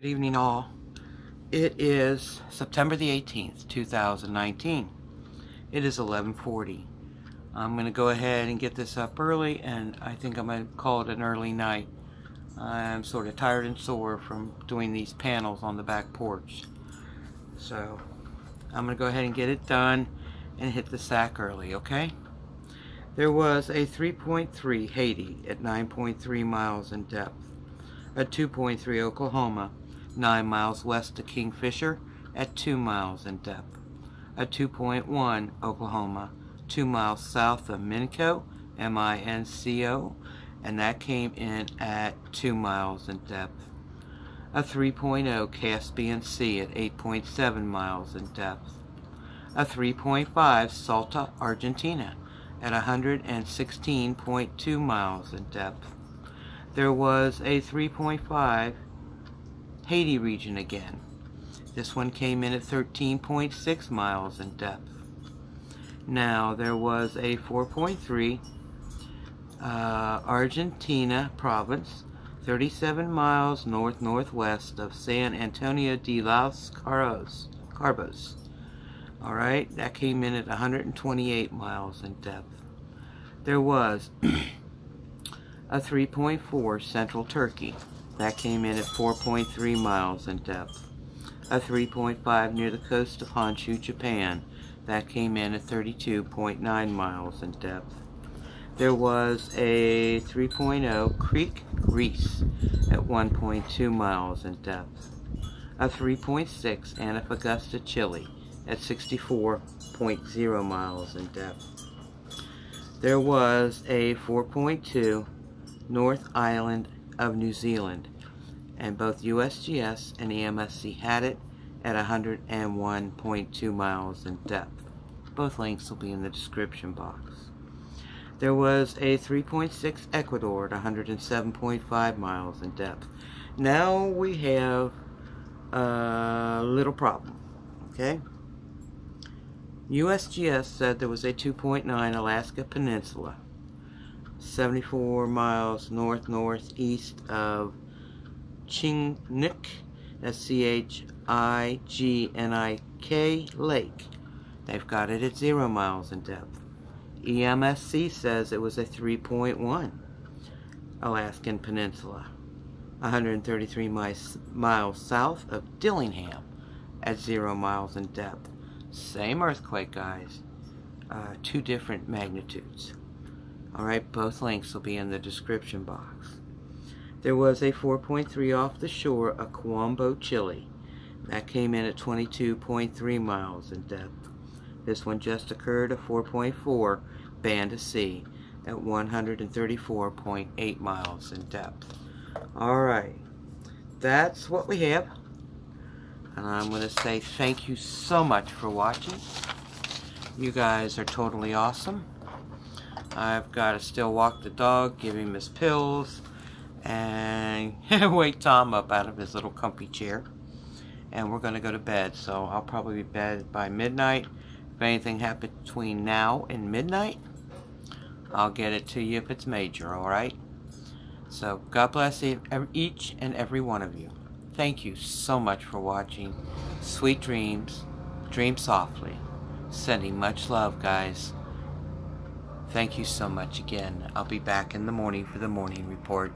Good evening all. It is September the 18th, 2019. It is 1140. I'm going to go ahead and get this up early and I think I'm going to call it an early night. I'm sort of tired and sore from doing these panels on the back porch. So I'm going to go ahead and get it done and hit the sack early, okay? There was a 3.3 Haiti at 9.3 miles in depth, a 2.3 Oklahoma 9 miles west of Kingfisher at 2 miles in depth. A 2.1 Oklahoma, 2 miles south of Minco, M-I-N-C-O, and that came in at 2 miles in depth. A 3.0 Caspian Sea at 8.7 miles in depth. A 3.5 Salta, Argentina at 116.2 miles in depth. There was a 3.5 Haiti region again. This one came in at 13.6 miles in depth. Now there was a 4.3 uh, Argentina province, 37 miles north-northwest of San Antonio de los Carros, Carbos. Alright, that came in at 128 miles in depth. There was a 3.4 Central Turkey, that came in at 4.3 miles in depth. A 3.5 near the coast of Honshu, Japan. That came in at 32.9 miles in depth. There was a 3.0 Crete, Greece at 1.2 miles in depth. A 3.6 Antofagasta, Chile at 64.0 miles in depth. There was a 4.2 North Island of New Zealand, and both USGS and EMSC had it at 101.2 miles in depth. Both links will be in the description box. There was a 3.6 Ecuador at 107.5 miles in depth. Now we have a little problem, okay? USGS said there was a 2.9 Alaska Peninsula 74 miles north-northeast of Chignik, S-C-H-I-G-N-I-K Lake. They've got it at zero miles in depth. EMSC says it was a 3.1 Alaskan Peninsula, 133 miles, miles south of Dillingham at zero miles in depth. Same earthquake, guys. Uh, two different magnitudes. Alright, both links will be in the description box. There was a 4.3 off the shore of Coquimbo, Chile. That came in at 22.3 miles in depth. This one just occurred at 4.4 Banda Sea at 134.8 miles in depth. Alright, that's what we have. And I'm going to say thank you so much for watching. You guys are totally awesome. I've got to still walk the dog, give him his pills, and wake Tom up out of his little comfy chair. And we're going to go to bed, so I'll probably be bed by midnight. If anything happens between now and midnight, I'll get it to you if it's major, alright? So, God bless each and every one of you. Thank you so much for watching. Sweet dreams. Dream softly. Sending much love, guys. Thank you so much again. I'll be back in the morning for the morning report.